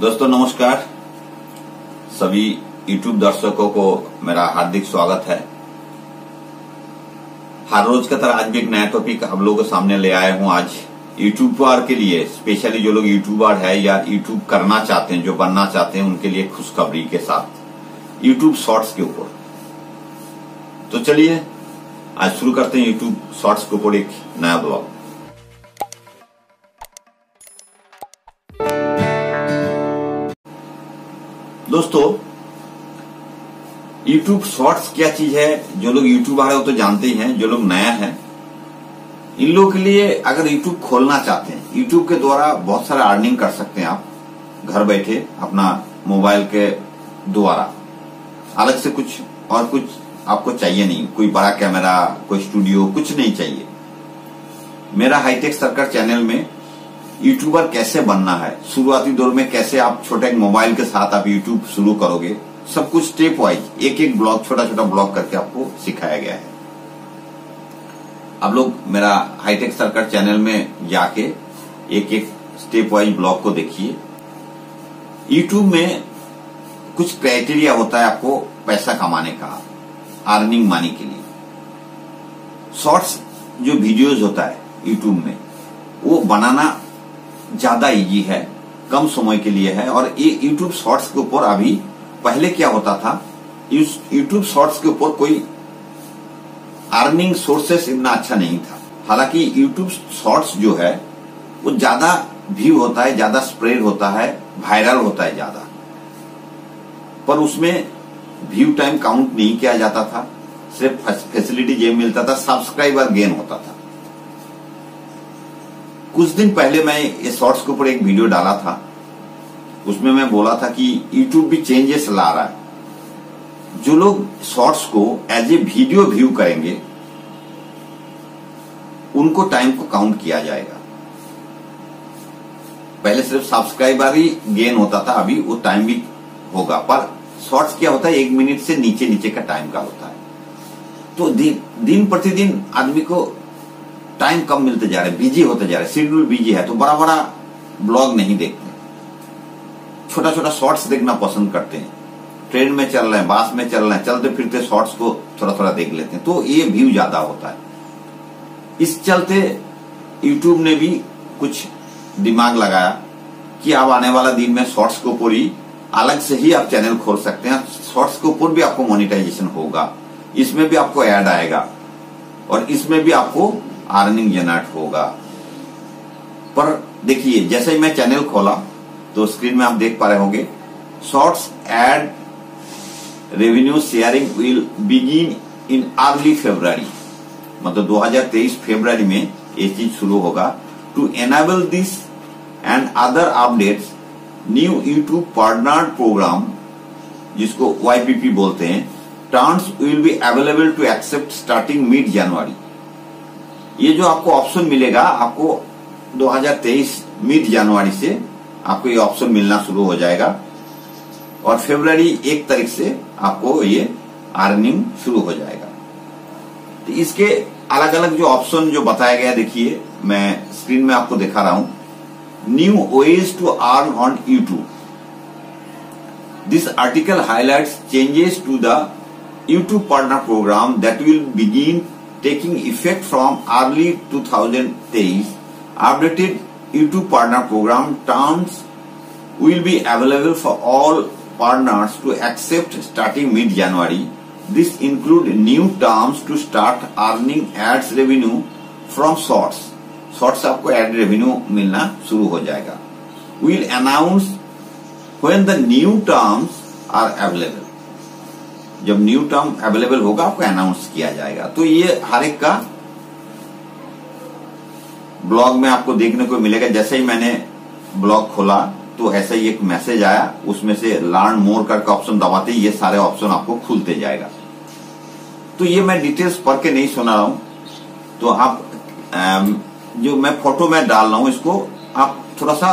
दोस्तों, नमस्कार। सभी YouTube दर्शकों को मेरा हार्दिक स्वागत है। हर रोज का तरह आज भी एक नया टॉपिक आप लोगों के सामने ले आया हूँ आज। यूट्यूबर के लिए स्पेशली जो लोग यूट्यूबर है या यूट्यूब करना चाहते हैं, जो बनना चाहते हैं, उनके लिए खुशखबरी के साथ। यूट्यूब शॉर्ट्स के ऊपर। तो चलिए, आज शुरू करते हैं यूट्यूब शॉर्ट्स के ऊपर एक नया ब्लॉग दोस्तों यूट्यूब शॉर्ट्स क्या चीज़ है? जो लोग यूट्यूब आ रहे हो तो जानते ही हैं, जो लोग नया है। इन लोगों के लिए अगर यूट्यूब खोलना चाहते हैं यूट्यूब के द्वारा बहुत सारा अर्निंग कर सकते हैं आप, घर बैठे अपना मोबाइल के द्वारा। अलग से कुछ और कुछ आपको चाहिए नहीं। कोई बड़ा कैमरा कोई स्टूडियो कुछ नहीं चाहिए। मेरा हाईटेक सर्कल चैनल में यूट्यूबर कैसे बनना है? शुरुआती दौर में कैसे आप छोटे मोबाइल के साथ आप यूट्यूब शुरू करोगे? सब कुछ स्टेप वाइज एक एक ब्लॉग छोटा छोटा ब्लॉग करके आपको सिखाया गया है। आप लोग मेरा हाईटेक सर्कल चैनल में जाके एक एक स्टेप वाइज ब्लॉग को देखिए। यूट्यूब में कुछ क्राइटेरिया होता है आपको पैसा कमाने का अर्निंग मानी के लिए। शॉर्ट्स जो वीडियोज़ होता है यूट्यूब में, वो बनाना ज़्यादा इजी है, कम समय के लिए है। और ये यूट्यूब शॉर्ट्स के ऊपर अभी पहले क्या होता था? यूट्यूब शॉर्ट्स के ऊपर कोई अर्निंग सोर्सेस इतना अच्छा नहीं था। हालाँकि यूट्यूब शॉर्ट्स जो है, वो ज़्यादा व्यू होता है, ज़्यादा स्प्रेड होता है वायरल होता है ज़्यादा। पर उसमें व्यू टाइम काउंट नहीं किया जाता था। सिर्फ़ फैसिलिटी ये मिलता था सब्सक्राइबर गेन होता था। कुछ दिन पहले मैं ये शॉर्ट्स के ऊपर एक वीडियो डाला था। उसमें मैं बोला था कि यूट्यूब भी चेंजेस ला रहा है। जो लोग शॉर्ट्स को एज ए वीडियो व्यू करेंगे, उनको टाइम को काउंट किया जाएगा। पहले सिर्फ़ सब्सक्राइबर ही गेन होता था, अभी वो टाइम भी होगा। पर शॉर्ट्स क्या होता है, एक मिनट से नीचे नीचे का टाइम का होता है। तो दिन दिन प्रतिदिन आदमी को टाइम कम मिलते जा रहे बिज़ी होते जा रहे शेड्यूल बिज़ी है तो बड़ा बड़ा ब्लॉग नहीं देखते। छोटा छोटा शॉर्ट्स देखना पसंद करते हैं। ट्रेन में चल रहे हैं बास में चल रहे हैं, चलते फिरते शॉर्ट्स को थोड़ा थोड़ा देख लेते हैं तो ये व्यू ज़्यादा होता है। इस चलते यूट्यूब ने भी कुछ दिमाग लगाया कि अब आने वाला दिन में शॉर्ट्स के ऊपर ही अलग से ही आप चैनल खोल सकते हैं शॉर्ट्स के ऊपर भी आपको मोनिटाइजेशन होगा, इसमें भी आपको ऐड आएगा और इसमें भी आपको अर्निंग जनरेट होगा। पर देखिए, जैसे ही मैं चैनल खोला तो स्क्रीन में आप देख पा रहे होंगे, shorts ad revenue sharing will begin in early February मतलब 2023 फेब्रुआरी में ये चीज़ शुरू होगा। To enable this and other updates new YouTube partner program जिसको वाईपीपी बोलते हैं terms will be available to accept starting mid January ये जो आपको ऑप्शन मिलेगा, आपको 2023 मिड जनवरी से आपको ये ऑप्शन मिलना शुरू हो जाएगा। और फेब्रवरी एक तारीख से आपको ये अर्निंग शुरू हो जाएगा। तो इसके अलग अलग जो ऑप्शन जो बताया गया, देखिए, मैं स्क्रीन में आपको दिखा रहा हूँ। New ways to earn on YouTube this article highlights changes to the YouTube partner program that will begin taking effect from early 2023, updated YouTube partner program terms will be available for all partners to accept starting mid-January. This include new terms to start earning ads revenue from shorts. Shorts आपको ad revenue मिलना शुरू हो जाएगा will announce when the new terms are available जब new term available होगा, आपको announce किया जाएगा। तो ये हर एक का ब्लॉग में आपको देखने को मिलेगा। जैसे ही मैंने ब्लॉग खोला तो ऐसा ही एक मैसेज आया। उसमें से लर्न मोर करके ऑप्शन दबाते ये सारे ऑप्शन आपको खुलते जाएगा। तो ये मैं डिटेल्स पढ़ के नहीं सुना रहा हूँ। तो आप जो मैं फ़ोटो में डाल रहा हूँ, इसको आप थोड़ा सा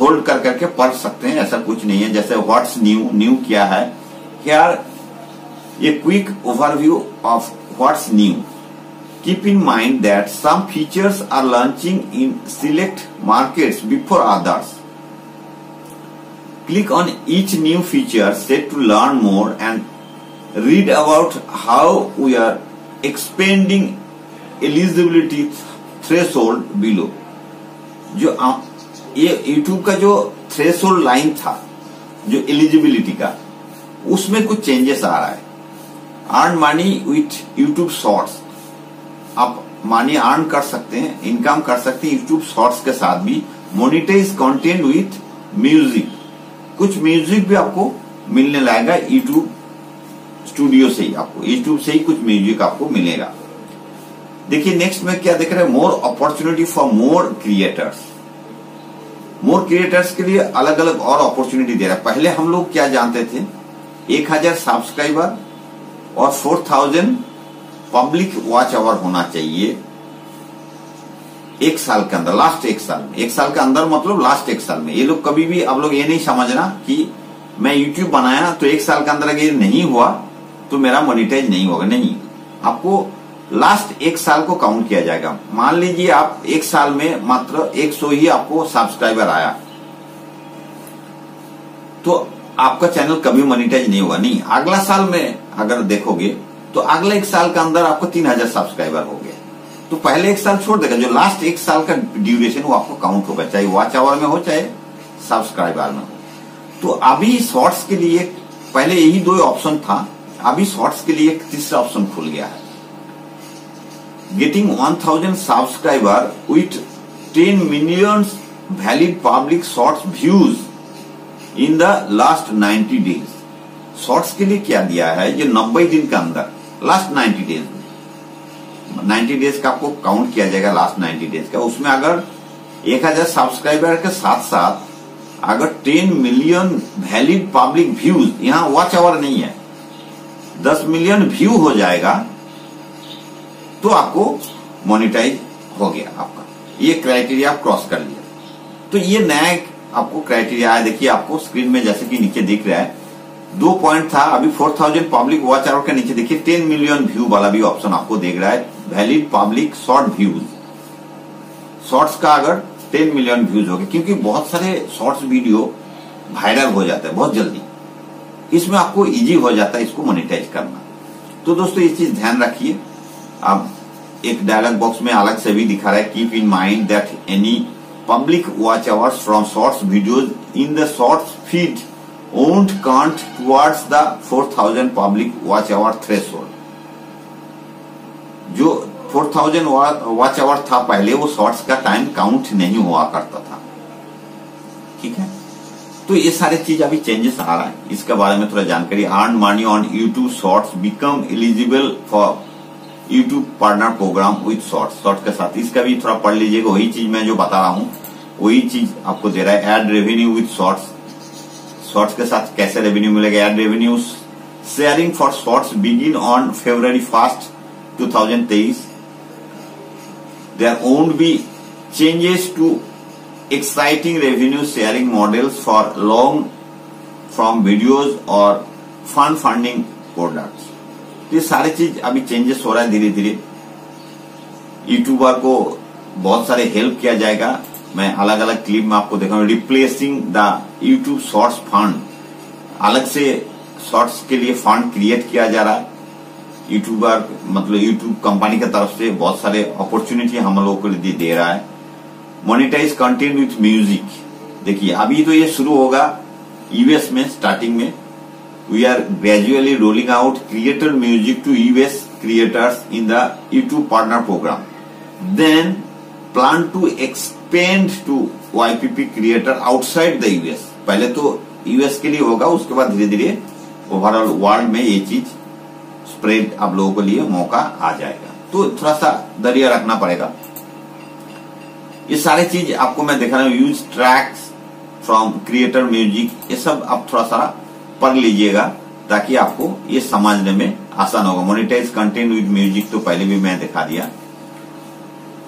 होल्ड कर करके पढ़ सकते हैं। ऐसा कुछ नहीं है। जैसे व्हाट्स न्यू न्यू क्या है? क्या a quick overview of what's new keep in mind that some features are launching in select markets before others click on each new feature set to learn more and read about how we are expanding eligibility threshold below जो ये YouTube का जो थ्रेस hold line था, जो eligibility का, उसमें कुछ changes आ रहा है। Earn money with YouTube shorts आप मनी अर्न कर सकते हैं इनकम कर सकते हैं यूट्यूब शॉर्ट्स के साथ भी। मोनिटाइज कंटेंट विथ म्यूज़िक कुछ म्यूज़िक भी आपको मिलने लगेगा यूट्यूब स्टूडियो से ही आपको। यूट्यूब से ही कुछ म्यूज़िक आपको मिलेगा। देखिए नेक्स्ट में क्या देख रहे हैं? More opportunity for more creators more creators के लिए अलग अलग और अपॉर्चुनिटी दे रहा है। पहले हम लोग क्या जानते थे? एक हज़ार सब्सक्राइबर और four thousand public watch hour होना चाहिए एक साल के अंदर लास्ट एक साल में। एक साल के अंदर मतलब लास्ट एक साल में। ये लोग कभी भी, आप लोग ये नहीं समझना कि मैं यूट्यूब बनाया तो एक साल के अंदर अगर नहीं हुआ तो मेरा मोनिटाइज नहीं होगा। नहीं। आपको लास्ट एक साल को काउंट किया जाएगा। मान लीजिए आप एक साल में मात्र एक सौ ही आपको सब्सक्राइबर आया। तो आपका चैनल कभी मोनिटाइज नहीं होगा। नहीं, अगला साल में अगर देखोगे तो अगले एक साल के अंदर आपको तीन हज़ार सब्सक्राइबर हो गए। तो पहले एक साल छोड़ देगा, जो लास्ट एक साल का ड्यूरेशन वो आपको काउंट होगा, चाहे वॉच आवर में हो, चाहे सब्सक्राइबर में हो। तो अभी शॉर्ट्स के लिए पहले यही दो ऑप्शन था, अभी शॉर्ट्स के लिए तीसरा ऑप्शन खुल गया है। Getting one thousand subscriber with ten million valid public shorts views in the last ninety days shorts के लिए क्या दिया है? ये नब्बे दिन के अंदर। लास्ट नाइन्टी डेज़ में। नाइन्टी डेज़ का आपको काउंट किया जाएगा लास्ट नाइन्टी डेज़ का। उसमें अगर एक हज़ार सब्सक्राइबर के साथ साथ अगर ten million valid public views यहाँ वॉच आवर नहीं है। दस मिलियन व्यू हो जाएगा तो आपको मोनिटाइज हो गया आपका। ये क्राइटेरिया आप क्रॉस कर लिया। तो ये नया आपको क्राइटेरिया है। देखिए, आपको स्क्रीन में जैसे कि नीचे दिख रहा है, दो पॉइंट था, अभी four thousand public watch hour के नीचे देखिए टेन मिलियन व्यू वाला भी ऑप्शन आपको देख रहा है। Valid public short views shorts का अगर टेन मिलियन व्यूज़ हो गए, क्योंकि बहुत सारे शॉर्ट्स वीडियो वायरल हो जाता है, बहुत जल्दी। इसमें आपको इजी हो जाता है इसको मोनिटाइज करना। तो दोस्तों, ये चीज़ ध्यान रखिए। आप एक डायलॉग बॉक्स में अलग से भी दिखा रहा है keep in mind that any public watch hours from shorts videos in the shorts feed won't count towards the 4000 public watch hour threshold. जो 4000 वॉच आवर था पहले, वो शॉर्ट्स का टाइम काउंट नहीं हुआ करता था। ठीक है? तो ये सारे चीज़ अभी चेंजेस आ रहा है। इसके बारे में थोड़ा जानकारी। Earn money on YouTube shorts become eligible for YouTube partner program with shorts short के साथ इसका भी थोड़ा पढ़ लीजिएगा, वही चीज़ मैं जो बता रहा हूँ। वही चीज़ आपको दे रहा है ad revenue with shorts shorts के साथ कैसे रेवेन्यू मिलेगा? Ad revenue sharing for shorts begin on February first 2023 there won't be changes to exciting revenue sharing models for long from videos or fund funding products. ये सारे चीज़ अभी changes हो रहा है धीरे धीरे। यूट्यूबर को बहुत सारे हेल्प किया जाएगा। मैं अलग अलग क्लिप में आपको देखा replacing the YouTube shorts fund अलग से शॉर्ट्स के लिए फंड क्रिएट किया जा रहा है। यूट्यूबर मतलब यूट्यूब कंपनी की तरफ़ से बहुत सारे अपॉर्चुनिटी हम लोगों को दे रहा है। मोनिटाइज कंटेंट विथ म्यूज़िक देखिए, अभी तो ये शुरू होगा। यूएस में स्टार्टिंग में। We are gradually rolling out creator music to US creators in the YouTube partner program then plan to expand to YPP creator outside the US पहले तो यूएस के लिए होगा, उसके बाद धीरे धीरे ओवरऑल वर्ल्ड में ये चीज़ स्प्रेड आप लोगों के लिए मौका आ जाएगा। तो थोड़ा सा दरिया रखना पड़ेगा। ये सारे चीज़ आपको मैं दिखा रहा हूँ use tracks from creator music ये सब आप थोड़ा सा पढ़ लीजिएगा, ताकि आपको ये समझने में आसान होगा। मोनिटाइज कंटेंट विद म्यूज़िक तो पहले भी मैं दिखा दिया।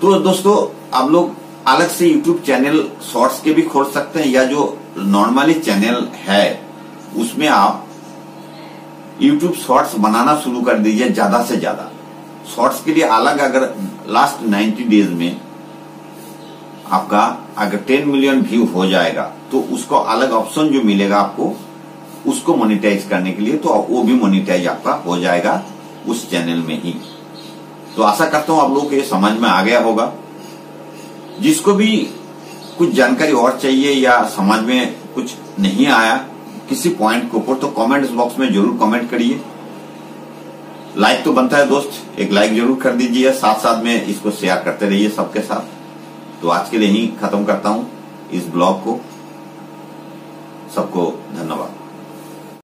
तो दोस्तों, आप लोग अलग से यूट्यूब चैनल शॉर्ट्स के भी खोल सकते हैं, या जो नॉर्मली चैनल है, उसमें आप यूट्यूब शॉर्ट्स बनाना शुरू कर दीजिए ज़्यादा से ज़्यादा। शॉर्ट्स के लिए अलग अगर लास्ट 90 डेज़ में आपका अगर 10 मिलियन व्यू हो जाएगा तो उसको अलग ऑप्शन जो मिलेगा आपको उसको मोनिटाइज करने के लिए तो वो भी मोनिटाइज आपका हो जाएगा उस चैनल में ही। तो आशा करता हूँ आप लोगों को ये समझ में आ गया होगा। जिसको भी कुछ जानकारी और चाहिए या समझ में कुछ नहीं आया किसी पॉइंट के ऊपर तो कमेंट्स बॉक्स में ज़रूर कमेंट करिए। लाइक तो बनता है दोस्त, एक लाइक ज़रूर कर दीजिए साथ साथ में इसको शेयर करते रहिए सबके साथ। तो आज के लिए ही खत्म करता हूँ इस ब्लॉग को। सबको